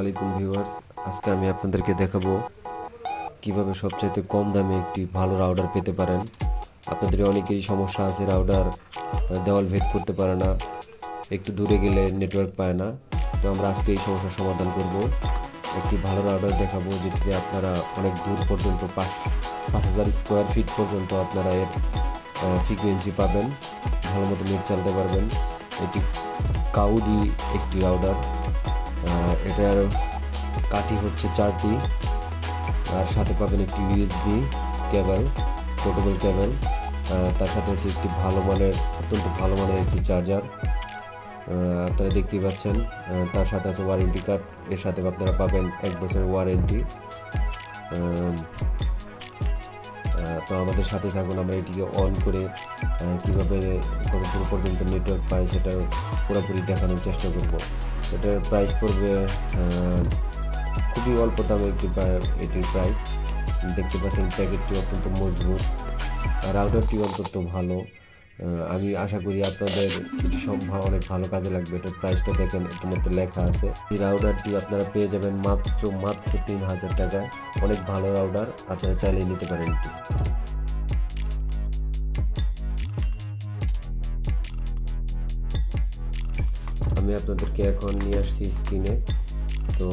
আলাইকুম ভিউয়ার্স। আজকে আমি আপনাদেরকে দেখাবো কীভাবে সবচাইতে কম দামে একটি ভালো রাউডার পেতে পারেন। আপনাদের অনেকেরই সমস্যা আছে রাউডার দেওয়াল ভেদ করতে পারে না, একটু দূরে গেলে নেটওয়ার্ক পায় না। তো আমরা আজকে এই সমস্যার সমাধান করব। একটি ভালো রাউডার দেখাবো যেটিতে আপনারা অনেক দূর পর্যন্ত, পাঁচ পাঁচ হাজার স্কোয়ার ফিট পর্যন্ত আপনারা এর ফ্রিকুয়েন্সি পাবেন। ভালো মতো নেট চালাতে পারবেন এটি কাউডি একটি রাউডার। এটার কাঠি হচ্ছে চারটি। আর সাথে পাবেন একটি ইউএসবি কেবল পোর্টেবল কেবল। তার সাথে আছে একটি ভালো মানের, অত্যন্ত ভালো মানের একটি চার্জার আপনারা দেখতেই পাচ্ছেন তার সাথে আছে ওয়ারেন্টি কার্ড এর সাথে আপনারা পাবেন এক বছরের ওয়ারেন্টি তো আমাদের সাথে থাকুন, আমরা এটিকে অন করে কীভাবে কতদূর পর্যন্ত নেটওয়ার্ক পাই সেটা পুরোপুরি দেখানোর চেষ্টা করব। এটার প্রাইস পড়বে খুবই অল্প দামে একটি এটির প্রাইস দেখতে পাচ্ছেন প্যাকেটটি অত্যন্ত মজবুত রাউটারটি অত্যন্ত ভালো। আমি আশা করি আপনাদের সব অনেক ভালো কাজে লাগবে। এটার প্রাইসটা দেখেন, এটার মধ্যে লেখা আছে। এই রাউটারটি আপনারা পেয়ে যাবেন মাত্র মাত্র তিন হাজার টাকায়। অনেক ভালো রাউটার আপনারা চালিয়ে নিতে পারেন। আমি আপনাদেরকে এখন নিয়ে আসছি স্ক্রিনে তো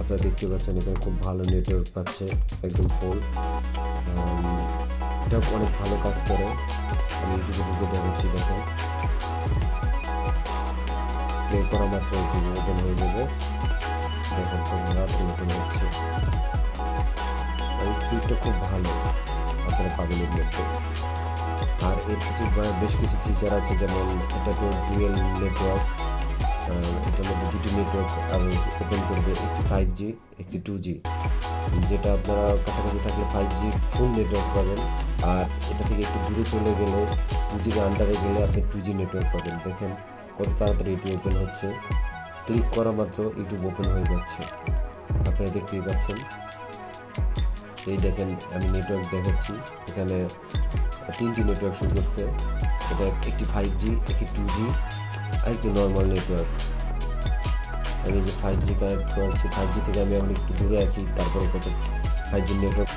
আপনারা দেখতে পাচ্ছেন, এখানে খুব ভালো নেটওয়ার্ক পাচ্ছে, একদম ফুল এটা অনেক ভালো কাজ করে। আমি ইউটিউবে ঢুকে দেখাচ্ছি দেখেন প্লে করা মাত্র এটি ওপেন হয়ে যাবে দেখেন খুব ওপেন হচ্ছে আর স্পিডটা খুব ভালো আপনারা পাবেন এর আর এর কিছু বেশ কিছু ফিচার আছে যেমন এটাতে ডুয়েল নেটওয়ার্ক এটার মধ্যে দুটি নেটওয়ার্ক আর ওপেন করবে একটি ফাইভ জি একটি টু জি যেটা আপনারা কাছাকাছি থাকলে ফাইভ জি ফুল নেটওয়ার্ক পাবেন আর এটা থেকে একটু দূরে চলে গেলে টু জির আন্ডারে গেলে আপনি টু জি নেটওয়ার্ক পাবেন। দেখেন কত তাড়াতাড়ি এটি ওপেন হচ্ছে। ক্লিক করা মাত্র ইউটিউব ওপেন হয়ে যাচ্ছে। আপনারা দেখতেই পাচ্ছেন। এই দেখেন আমি নেটওয়ার্ক দেখাচ্ছি। এখানে তিনটি নেটওয়ার্ক শুরু করছে। এটা একটি ফাইভ জি একটি টু জি আর একটি নর্মাল নেটওয়ার্ক আমি যে ফাইভ জি কানেক্ট করেছি ফাইভ জি থেকে আমি এখন একটু দূরে আছি, তারপরে কত ফাইভ জি নেটওয়ার্ক